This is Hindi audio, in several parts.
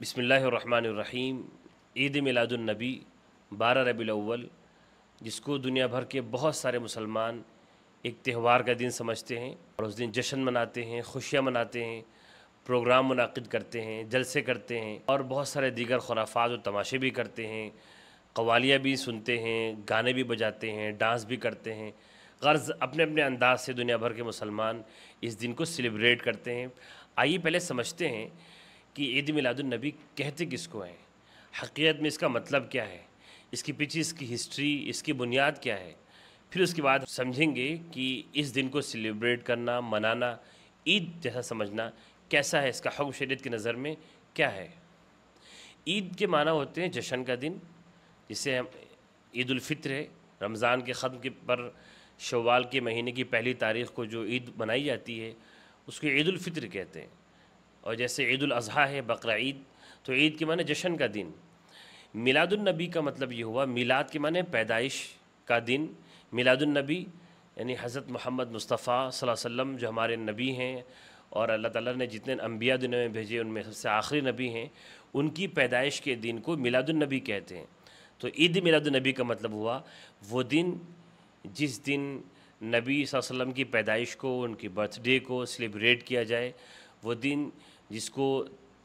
बिसमीम ईद मिलादुलनबी बारह रबी अव्वल, जिसको दुनिया भर के बहुत सारे मुसलमान एक त्यौहार का दिन समझते हैं और उस दिन जश्न मनाते हैं, खुशियाँ मनाते हैं, प्रोग्राम मुनद करते हैं, जलसे करते हैं और बहुत सारे दीगर खुराफात और तमाशे भी करते हैं। कवालियाँ भी सुनते हैं, गाने भी बजाते हैं, डांस भी करते हैं। गर्ज़ अपने अपने अंदाज से दुनिया भर के मुसलमान इस दिन को सेलिब्रेट करते हैं। आइए पहले समझते हैं कि ईद मिलादुलनबी कहते किसको हैं? हकीकत में इसका मतलब क्या है? इसके पीछे इसकी हिस्ट्री, इसकी बुनियाद क्या है? फिर उसके बाद समझेंगे कि इस दिन को सेलिब्रेट करना, मनाना, ईद जैसा समझना कैसा है? इसका हक शरीत की नज़र में क्या है? ईद के माना होते हैं जश्न का दिन, जिसे हम ईद उलफ़ित्र है। रमज़ान के ख़त्म के पर शवाल के महीने की पहली तारीख़ को जो ईद मनाई जाती है, उसको ईद उलफ़ित्र कहते हैं। और जैसे ईद अज़हा है, बकर ईद तो ईद के माने जश्न का दिन। मिलादुलनबी का मतलब ये हुआ, मिलाद के माने पैदाइश का दिन। मिलादुलनबी यानी हज़रत मोहम्मद मुस्तफ़ा वसल्लम, जो हमारे नबी हैं, और अल्लाह ताला ने जितने अम्बिया दुनिया में भेजे, उनमें सबसे आखिरी नबी हैं, उनकी पैदाइश के दिन को मिलादुलनबी कहते हैं। तो ईद मिलादुलनबी का मतलब हुआ, वो दिन जिस दिन नबी वसल्लम की पैदाइश को, उनकी बर्थडे को सेलिब्रेट किया जाए वो दिन जिसको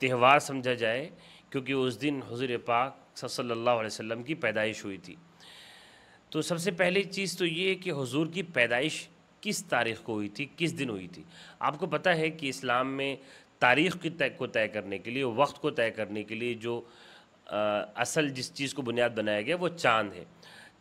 त्यौहार समझा जाए क्योंकि उस दिन हजूर पाक सल्लल्लाहु अलैहि वसल्लम की पैदाइश हुई थी। तो सबसे पहली चीज़ तो ये है कि हुजूर की पैदाइश किस तारीख़ को हुई थी किस दिन हुई थी? आपको पता है कि इस्लाम में तारीख़ की तय को तय करने के लिए वक्त को तय करने के लिए जो आ, असल जिस चीज़ को बुनियाद बनाया गया वो चाँद है।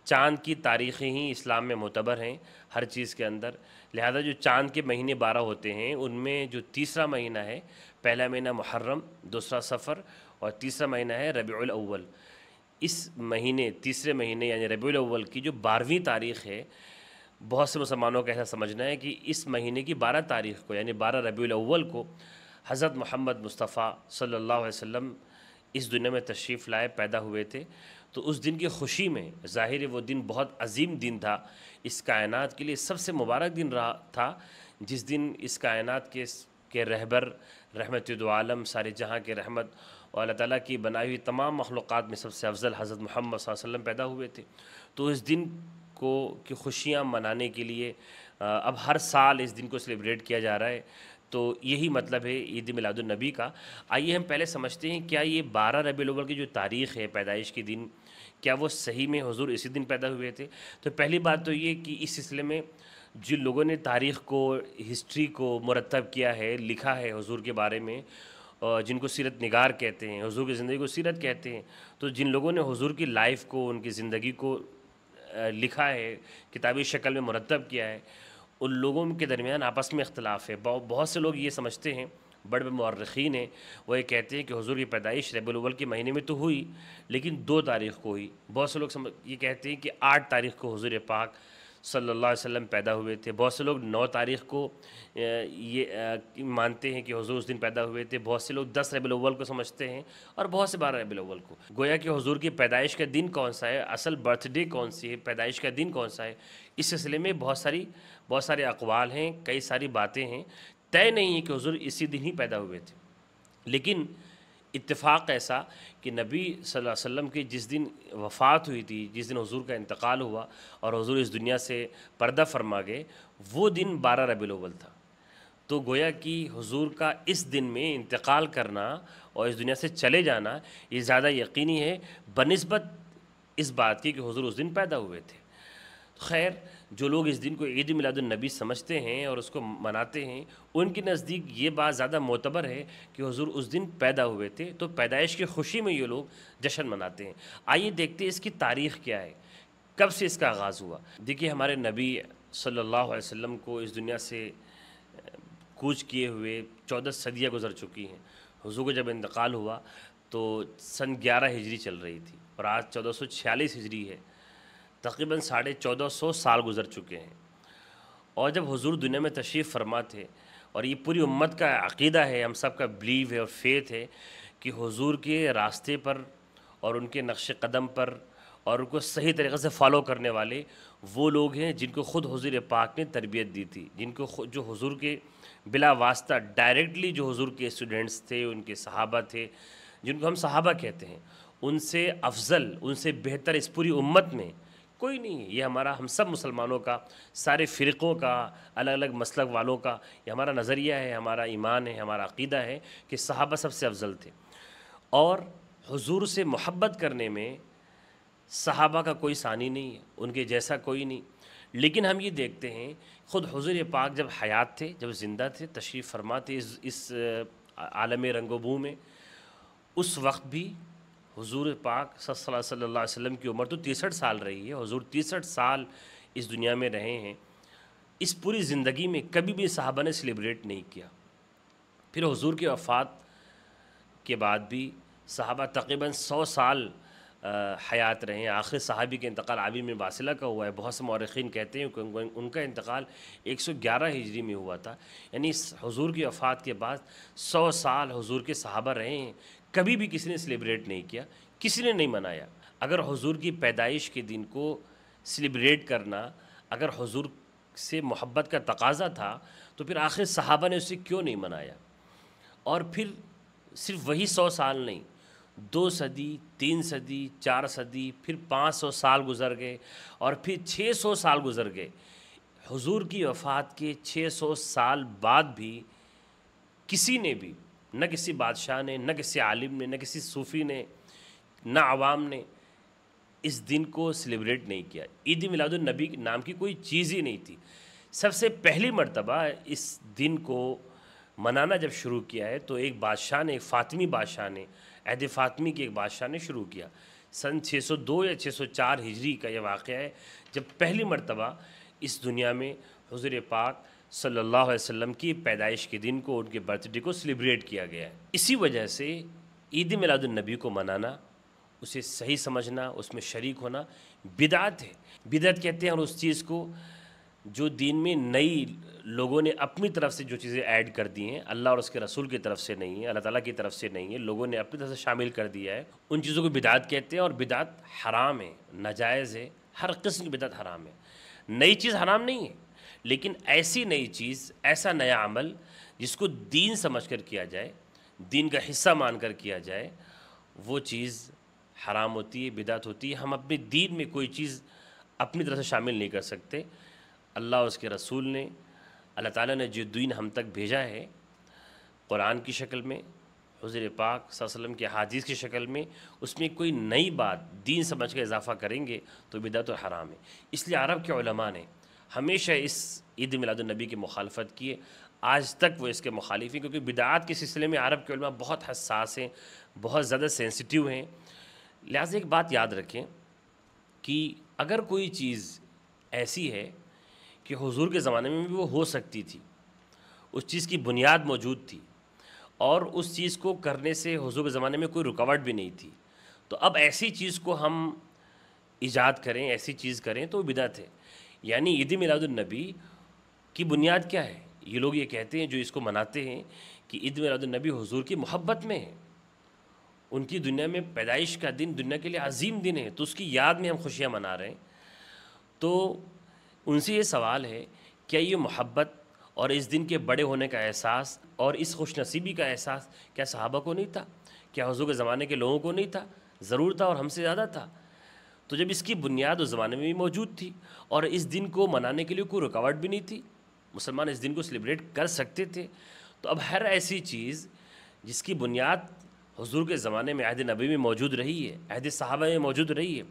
चाँद की तारीख़ें ही इस्लाम में मोतबर हैं हर चीज़ के अंदर। लिहाजा जो चाँद के महीने बारह होते हैं, उनमें जो तीसरा महीना है, पहला महीना मुहर्रम, दूसरा सफ़र और तीसरा महीना है रबी अव्वल। इस महीने, तीसरे महीने यानी रबी अव्वल की जो बारहवीं तारीख़ है, बहुत से मुसलमानों का ऐसा समझना है कि इस महीने की बारह तारीख़ को यानी बारह रबी अव्वल को हज़रत मोहम्मद मुस्तफ़ा अलैहि वसल्लम इस दुनिया में तशरीफ़ लाए, पैदा हुए थे। तो उस दिन की खुशी में, ज़ाहिर वो दिन बहुत अजीम दिन था। इस कायनात के लिए सबसे मुबारक दिन रहा था। जिस दिन इस कायनात के के रहबर रहमत आलम, सारे जहाँ के रहमत और अल्लाह ताला की बनाई हुई तमाम मखलूक़ात में सबसे अफजल हज़रत मोहम्मद वसल्लम पैदा हुए थे। तो इस दिन को, की खुशियाँ मनाने के लिए अब हर साल इस दिन को सेलिब्रेट किया जा रहा है। तो यही मतलब है ईद मिलादुलनबी का। आइए हम पहले समझते हैं, क्या ये बारह रबी अव्वल की जो तारीख़ है पैदाइश के दिन क्या वो सही में हुजूर इसी दिन पैदा हुए थे? तो पहली बात तो ये कि इस सिलसिले में जिन लोगों ने तारीख़ को, हिस्ट्री को मुरतब किया है, लिखा है हुजूर के बारे में जिनको सीरत निगार कहते हैं, हुजूर की ज़िंदगी को सीरत कहते हैं तो जिन लोगों ने हुजूर की लाइफ को, उनकी ज़िंदगी को लिखा है, किताबी शक्ल में मुरतब किया है, उन लोगों के दरमियान आपस में इख्तलाफ है। बहुत से लोग ये समझते हैं बड़े मर्रखीन हैं। वो ये कहते हैं कि हजूर की पैदाइश रबील के महीने में तो हुई, लेकिन दो तारीख़ को हुई। बहुत से लोग ये कहते हैं कि आठ तारीख़ को हजूर पाक सल्लल्लाहु अलैहि वसल्लम पैदा हुए थे। बहुत से लोग नौ तारीख़ को ये मानते हैं कि हजूर उस दिन पैदा हुए थे। बहुत से लोग दस अव्वल को समझते हैं और बहुत से बारह अव्वल को। गोया कि हजूर की पैदाइश का दिन कौन सा है? असल बर्थडे कौन सी है? पैदाइश का दिन कौन सा है? इस सिलसिले में बहुत सारी, बहुत सारे अकवाल हैं, कई सारी बातें हैं तय नहीं है कि हजूर इसी दिन ही पैदा हुए थे। लेकिन इत्तेफाक ऐसा कि नबी सल्लल्लाहु अलैहि वसल्लम की जिस दिन वफ़ात हुई थी, जिस दिन हजूर का इंतकाल हुआ और हजूर इस दुनिया से पर्दा फरमा गए, वो दिन बारह रबी अव्वल था। तो गोया कि हजूर का इस दिन में इंतकाल करना और इस दुनिया से चले जाना, ये ज़्यादा यकीनी है, बनस्बत इस बात की कि हजूर उस दिन पैदा हुए थे। खैर जो लोग इस दिन को ईद मिलादुलनबी समझते हैं और उसको मनाते हैं, उनके नज़दीक ये बात ज़्यादा मोतबर है कि हजूर उस दिन पैदा हुए थे तो पैदाइश की खुशी में ये लोग जश्न मनाते हैं। आइए देखते हैं इसकी तारीख़ क्या है, कब से इसका आगाज़ हुआ? देखिए, हमारे नबी सल्लल्लाहु अलैहि वसल्लम को इस दुनिया से कूच किए हुए चौदह सदियाँ गुजर चुकी हैं। हजू को जब इंतकाल हुआ तो सन ग्यारह हिजरी चल रही थी और आज चौदह सौ छियालीस हिजरी है। तकरीबन साढ़े चौदह सौ साल गुजर चुके हैं। और जब हुजूर दुनिया में तशरीफ़ फरमा थे और ये पूरी उम्मत का अकीदा है, हम सब का बिलीव है और फेथ है कि हुजूर के रास्ते पर और उनके नक्श कदम पर और उनको सही तरीके से फॉलो करने वाले वो लोग हैं जिनको ख़ुद हजूर पाक ने तरबियत दी थी। जिनको जो हुजूर के बिला वास्ता डायरेक्टली जो हुजूर के स्टूडेंट्स थे, उनके सहाबा थे, जिनको हम सहाबा कहते हैं, उनसे अफजल, उनसे बेहतर इस पूरी उम्मत में कोई नहीं है। ये हमारा, हम सब मुसलमानों का, सारे फ़िरक़ों का अलग अलग मसलक वालों का, ये हमारा नज़रिया है, हमारा ईमान है, हमारा अकीदा है कि सहाबा सबसे अफजल थे। और हुजूर से मोहब्बत करने में सहाबा का कोई सानी नहीं है, उनके जैसा कोई नहीं। लेकिन हम ये देखते हैं, ख़ुद हजूर पाक जब हयात थे, जब ज़िंदा थे, तशरीफ़ फरमा थे इस इस आलम रंगोबू में, उस वक्त भी हुजूर पाक सल्लल्लाहु अलैहि वसल्लम की उम्र तो तिरसठ साल रही है। हुजूर तिरसठ साल इस दुनिया में रहे हैं। इस पूरी ज़िंदगी में कभी भी साहबा ने सेलिब्रेट नहीं किया। फिर हुजूर के वफ़ात के बाद भी साहबा तकरीबन सौ साल हयात रहे हैं। आखिर साहबी के इंतकाल आबी में बासिला का हुआ है। बहुत से मौरखीन कहते हैं उनका इंतकाल 111 हिजरी में हुआ था। यानी हुजूर की वफ़ात के बाद सौ साल हुजूर के साहबा रहे हैं। कभी भी किसी ने सेलिब्रेट नहीं किया, किसी ने नहीं मनाया। अगर हुजूर की पैदाइश के दिन को सेलिब्रेट करना, अगर हुजूर से मोहब्बत का तकाजा था तो फिर आखिर सहाबा ने उसे क्यों नहीं मनाया? और फिर सिर्फ़ वही सौ साल नहीं, दो सदी, तीन सदी, चार सदी, फिर पाँच सौ साल गुज़र गए और फिर छः सौ साल गुज़र गए। हुजूर की वफ़ात के छः सौ साल बाद भी किसी ने भी न किसी बादशाह ने, न किसी आलिम ने, न किसी सूफ़ी ने, न आवाम ने इस दिन को सेलिब्रेट नहीं किया। ईद मिलादुलनबी नाम की कोई चीज़ ही नहीं थी। सबसे पहली मरतबा इस दिन को मनाना जब शुरू किया है तो एक बादशाह ने एक फ़ातिमी बादशाह ने अहद फ़ातमी के एक बादशाह ने शुरू किया। सन 602 या 604 हिजरी का यह वाक़ है। जब पहली मरतबा इस दुनिया में हजूर पाक सल्लल्लाहु अलैहि वसल्लम की पैदाइश के दिन को, उनके बर्थडे को सेलिब्रेट किया गया है। इसी वजह से ईद मिलादुलनबी को मनाना, उसे सही समझना, उसमें शरीक होना बिदात है। बिदत कहते हैं और उस चीज़ को जो दीन में नई लोगों ने अपनी तरफ़ से जो चीज़ें ऐड कर दी हैं, अल्लाह और उसके रसूल की तरफ़ से नहीं है, अल्लाह ताला की तरफ़ से नहीं है, लोगों ने अपनी तरफ़ से शामिल कर दिया है। उन चीज़ों को बिदात कहते हैं और बिदात हराम है, नाजायज़ है, हर किस्म की बिदात हराम है। नई चीज़ हराम नहीं है। लेकिन ऐसी नई चीज़, ऐसा नया अमल जिसको दीन समझ कर किया जाए, दीन का हिस्सा मान कर किया जाए, वो चीज़ हराम होती है, बिदात होती है। हम अपने दीन में कोई चीज़ अपनी तरफ़ से शामिल नहीं कर सकते। अल्लाह उसके रसूल ने, अल्लाह ताला ने जो दीन हम तक भेजा है, कुरान की शक्ल में, हज़र पाक वसल्लम के हादीस की शक्ल में, उसमें कोई नई बात दीन समझ कर इजाफ़ा करेंगे तो बिदात और हराम है। इसलिए अरब के ने हमेशा इस ईद मिलादुलनबी की मुखालफत की है। आज तक वो इसके मुखालिफ हैं, क्योंकि बिदात के सिलसिले में अरब के उलमा बहुत हसास हैं, बहुत ज़्यादा सेंसिटिव हैं। लिहाजा एक बात याद रखें कि अगर कोई चीज़ ऐसी है कि हुजूर के ज़माने में भी वो हो सकती थी, उस चीज़ की बुनियाद मौजूद थी, और उस चीज़ को करने से हुजूर के ज़माने में कोई रुकावट भी नहीं थी तो अब ऐसी चीज़ को हम ईजाद करें, ऐसी चीज़ करें तो बिदत है। यानी ईद मिलादुलनबी की बुनियाद क्या है? ये लोग ये कहते हैं, जो इसको मनाते हैं कि ईद मिलादुलनबी हुजूर की मोहब्बत में है। उनकी दुनिया में पैदाइश का दिन, दुनिया के लिए अजीम दिन है तो उसकी याद में हम खुशियाँ मना रहे हैं। तो उनसे ये सवाल है, क्या ये मोहब्बत और इस दिन के बड़े होने का एहसास और इस खुशनसीबी का एहसास क्या सहाबा को नहीं था? क्या हजू के ज़माने के लोगों को नहीं था? ज़रूर था और हमसे ज़्यादा था। तो जब इसकी बुनियाद उस ज़माने में भी मौजूद थी और इस दिन को मनाने के लिए कोई रुकावट भी नहीं थी, मुसलमान इस दिन को सेलिब्रेट कर सकते थे तो अब हर ऐसी चीज़ जिसकी बुनियाद हजूर के ज़माने में, अहद नबी में मौजूद रही है, अहद साहबा में मौजूद रही है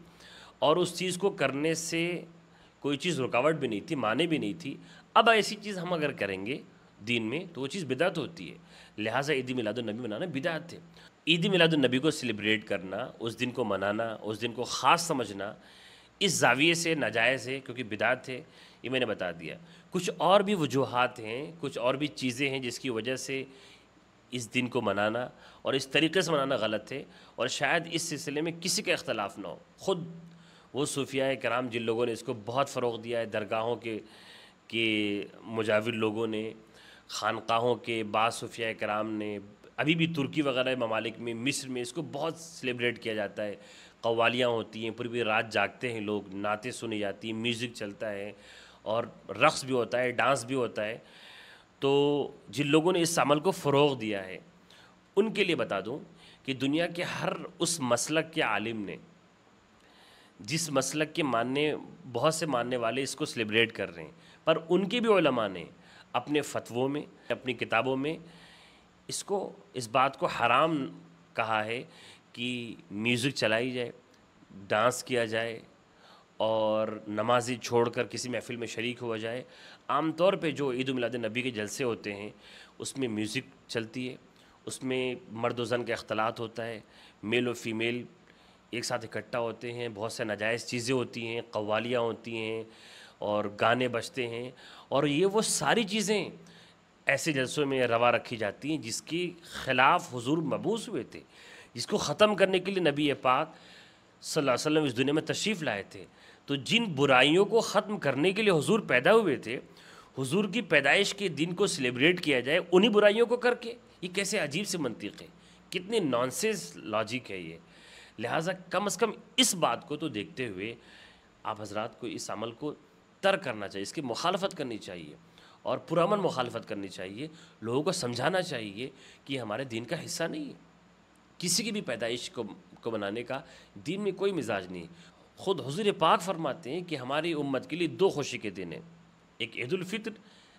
और उस चीज़ को करने से कोई चीज़ रुकावट भी नहीं थी, माने भी नहीं थी। अब ऐसी चीज़ हम अगर करेंगे दीन में तो वो चीज़ बिदात होती है। लिहाजा ईद मिलादुलनबी मनाना बिदात है। ईद मिलादुलनबी को सेलिब्रेट करना, उस दिन को मनाना, उस दिन को ख़ास समझना, इस जाविये से, नाजायज़ है, क्योंकि बिदात है, ये मैंने बता दिया। कुछ और भी वजूहत हैं, कुछ और भी चीज़ें हैं जिसकी वजह से इस दिन को मनाना और इस तरीके से मनाना गलत है और शायद इस सिलसिले में किसी का अख्तलाफ ना हो। ख़ुद वो सूफिया कराम जिन लोगों ने इसको बहुत फ़रोग़ दिया है, दरगाहों के के मुजाविर लोगों ने, ख़ानकाहों के बाद सूफिया कराम ने अभी भी तुर्की वगैरह ममालिक में, मिस्र में इसको बहुत सेलिब्रेट किया जाता है। कवालियाँ होती हैं, पूरी पूरी रात जागते हैं लोग, नाते सुनी जाती हैं म्यूज़िक चलता है और रक़्स भी होता है डांस भी होता है। तो जिन लोगों ने इस अमल को फ़रोग़ दिया है, उनके लिए बता दूँ कि दुनिया के हर उस मसलक के आलिम ने, जिस मसलक के मानने, बहुत से मानने वाले इसको सेलिब्रेट कर रहे हैं। पर उनके भी ने अपने फतवों में, अपनी किताबों में इसको, इस बात को हराम कहा है कि म्यूज़िक चलाई जाए, डांस किया जाए और नमाजी छोड़कर किसी महफिल में शरीक हुआ जाए। आम तौर पे जो ईद मिलाद नबी के जलसे होते हैं, उसमें म्यूज़िक चलती है, उसमें मर्द वज़न का अख्तलात होता है, मेल और फीमेल एक साथ इकट्ठा होते हैं, बहुत से नाजायज़ चीज़ें होती हैं कवालियाँ होती हैं और गाने बजते हैं और ये वो सारी चीज़ें ऐसे जलसों में रवा रखी जाती हैं जिसके ख़िलाफ़ हुजूर मबूस हुए थे, जिसको ख़त्म करने के लिए नबी पाक सल्लल्लाहु अलैहि वसल्लम इस दुनिया में तशरीफ़ लाए थे। तो जिन बुराइयों को ख़त्म करने के लिए हुजूर पैदा हुए थे, हुजूर की पैदाइश के दिन को सेलिब्रेट किया जाए उन्हीं बुराइयों को करके। ये कैसे अजीब से मंतिक है। कितने नॉनसेंस लॉजिक है ये। लिहाजा कम अज़ कम इस बात को तो देखते हुए आप हजरात को इस अमल को तर करना चाहिए, इसकी मुखालफत करनी चाहिए। और पुरमन मुखालफत करनी चाहिए। लोगों को समझाना चाहिए कि हमारे दिन का हिस्सा नहीं है। किसी की भी पैदाइश को को बनाने का दिन में कोई मिजाज नहीं ख़ुद हजूर पाक फरमाते हैं कि हमारी उम्मत के लिए दो खुशी के दिन हैं। एक ईदालफ़ितर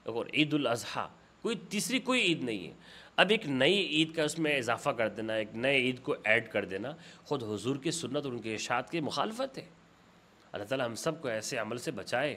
और ईद अज़हा। कोई तीसरी कोई ईद नहीं है। अब एक नई ईद का उसमें इजाफ़ा कर देना, एक नए ईद को ऐड कर देना ख़ुद हुजूर की सुन्नत और उनके इशात की मुखालफत है। अल्लाह ताला हम सबको ऐसे अमल से बचाए।